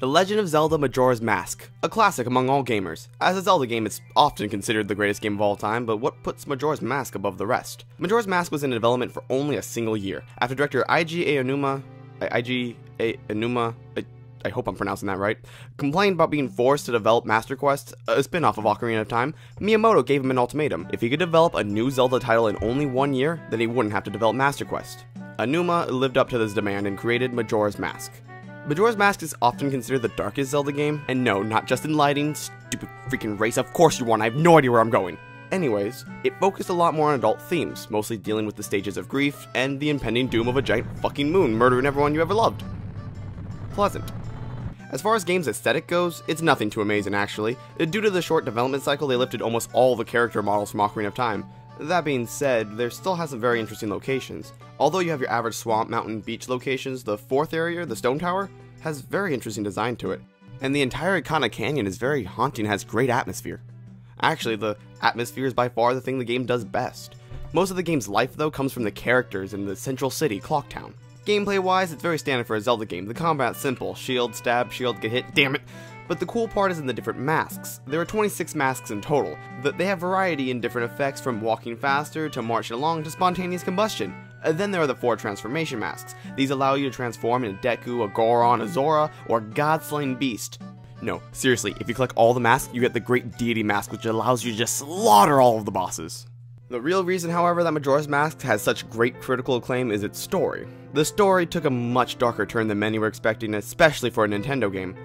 The Legend of Zelda Majora's Mask, a classic among all gamers. As a Zelda game, it's often considered the greatest game of all time, but what puts Majora's Mask above the rest? Majora's Mask was in development for only a single year, after director Eiji Aonuma, Eiji Aonuma, I hope I'm pronouncing that right, complained about being forced to develop Master Quest, a spin-off of Ocarina of Time, Miyamoto gave him an ultimatum. If he could develop a new Zelda title in only one year, then he wouldn't have to develop Master Quest. Aonuma lived up to this demand and created Majora's Mask. Majora's Mask is often considered the darkest Zelda game, and no, not just in lighting, stupid freaking race, of course you won, I have no idea where I'm going. Anyways, it focused a lot more on adult themes, mostly dealing with the stages of grief and the impending doom of a giant fucking moon murdering everyone you ever loved. Pleasant. As far as game's aesthetic goes, it's nothing too amazing actually. Due to the short development cycle, they lifted almost all the character models from Ocarina of Time. That being said, there still has some very interesting locations. Although you have your average swamp, mountain, beach locations, the fourth area, the Stone Tower, has very interesting design to it. And the entire Ikana Canyon is very haunting has great atmosphere. Actually, the atmosphere is by far the thing the game does best. Most of the game's life, though, comes from the characters in the central city, Clocktown. Gameplay wise, it's very standard for a Zelda game. The combat's simple shield, stab, shield, get hit, damn it. But the cool part is in the different masks. There are 26 masks in total. That they have variety in different effects from walking faster to marching along to spontaneous combustion. And then there are the four transformation masks. These allow you to transform into Deku, a Goron, a Zora, or God-slaying Beast. No, seriously, if you collect all the masks, you get the Great Deity Mask, which allows you to just slaughter all of the bosses. The real reason, however, that Majora's Mask has such great critical acclaim is its story. The story took a much darker turn than many were expecting, especially for a Nintendo game.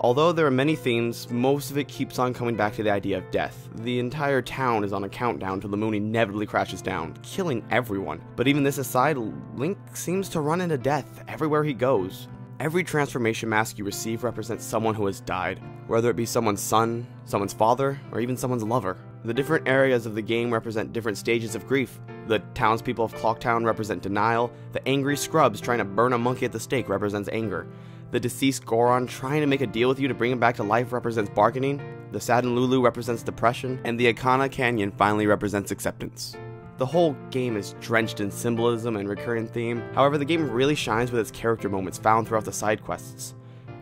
Although there are many themes, most of it keeps on coming back to the idea of death. The entire town is on a countdown till the moon inevitably crashes down, killing everyone. But even this aside, Link seems to run into death everywhere he goes. Every transformation mask you receive represents someone who has died, whether it be someone's son, someone's father, or even someone's lover. The different areas of the game represent different stages of grief. The townspeople of Clocktown represent denial, the angry scrubs trying to burn a monkey at the stake represents anger, the deceased Goron trying to make a deal with you to bring him back to life represents bargaining, the saddened Lulu represents depression, and the Ikana Canyon finally represents acceptance. The whole game is drenched in symbolism and recurring theme, however the game really shines with its character moments found throughout the side quests.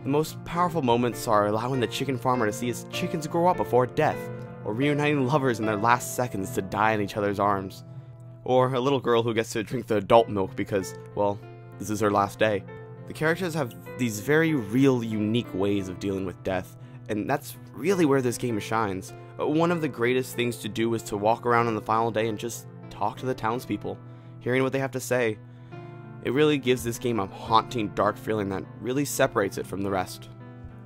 The most powerful moments are allowing the chicken farmer to see his chickens grow up before death, or reuniting lovers in their last seconds to die in each other's arms, or a little girl who gets to drink the adult milk because, well, this is her last day. The characters have these very real, unique ways of dealing with death, and that's really where this game shines. One of the greatest things to do is to walk around on the final day and just talk to the townspeople, hearing what they have to say. It really gives this game a haunting, dark feeling that really separates it from the rest.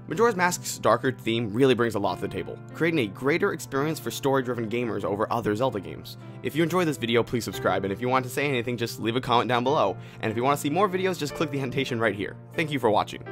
Majora's Mask's darker theme really brings a lot to the table, creating a greater experience for story-driven gamers over other Zelda games. If you enjoyed this video, please subscribe, and if you want to say anything, just leave a comment down below. And if you want to see more videos, just click the annotation right here. Thank you for watching.